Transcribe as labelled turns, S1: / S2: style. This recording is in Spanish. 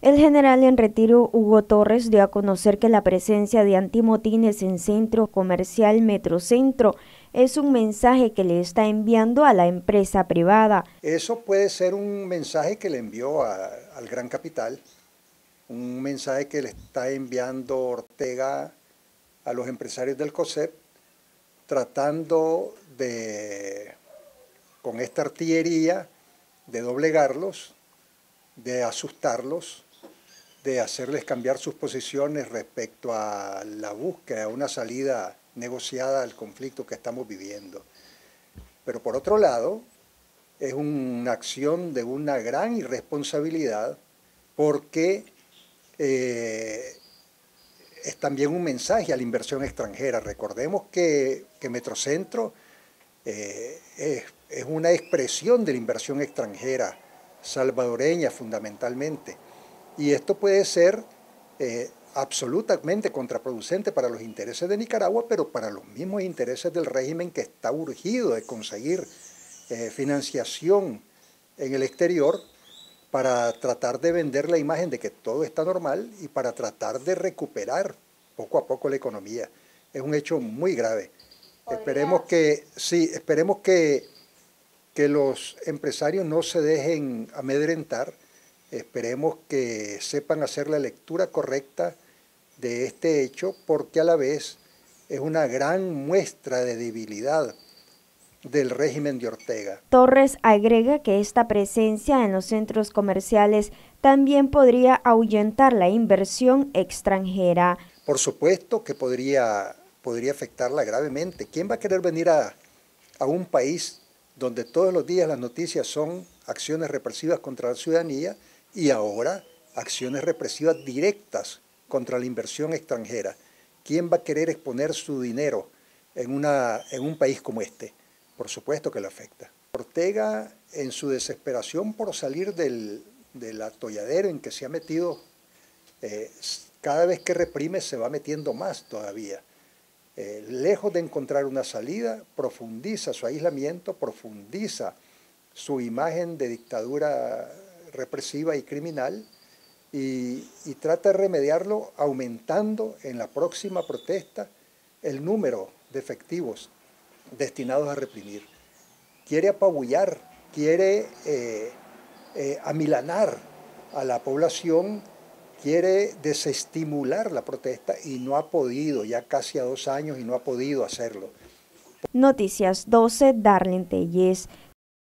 S1: El general en retiro Hugo Torres dio a conocer que la presencia de antimotines en Centro Comercial Metrocentro es un mensaje que le está enviando a la empresa privada.
S2: Eso puede ser un mensaje que le envió al Gran Capital, un mensaje que le está enviando Ortega a los empresarios del COSEP, tratando de, con esta artillería, de doblegarlos, de asustarlos, de hacerles cambiar sus posiciones respecto a la búsqueda de una salida negociada al conflicto que estamos viviendo. Pero por otro lado, es una acción de una gran irresponsabilidad porque eh, es también un mensaje a la inversión extranjera. Recordemos que, Metrocentro eh, es, es una expresión de la inversión extranjera salvadoreña fundamentalmente. Y esto puede ser eh, absolutamente contraproducente para los intereses de Nicaragua, pero para los mismos intereses del régimen que está urgido de conseguir eh, financiación en el exterior para tratar de vender la imagen de que todo está normal y para tratar de recuperar poco a poco la economía. Es un hecho muy grave. Esperemos que, sí, esperemos que, que los empresarios no se dejen amedrentar Esperemos que sepan hacer la lectura correcta de este hecho porque a la vez es una gran muestra de debilidad del régimen de Ortega.
S1: Torres agrega que esta presencia en los centros comerciales también podría ahuyentar la inversión extranjera.
S2: Por supuesto que podría, podría afectarla gravemente. ¿Quién va a querer venir a, a un país donde todos los días las noticias son acciones represivas contra la ciudadanía y ahora acciones represivas directas contra la inversión extranjera. ¿Quién va a querer exponer su dinero en, una, en un país como este? Por supuesto que le afecta. Ortega, en su desesperación por salir del, atolladero en que se ha metido, eh, cada vez que reprime se va metiendo más todavía. Eh, lejos de encontrar una salida, profundiza su aislamiento, profundiza su imagen de dictadura represiva y criminal y, trata de remediarlo aumentando en la próxima protesta el número de efectivos destinados a reprimir. Quiere apabullar, quiere eh, eh, amilanar a la población, quiere desestimular la protesta y no ha podido, ya casi a dos años y no ha podido hacerlo.
S1: Noticias 12, Darlene Telles.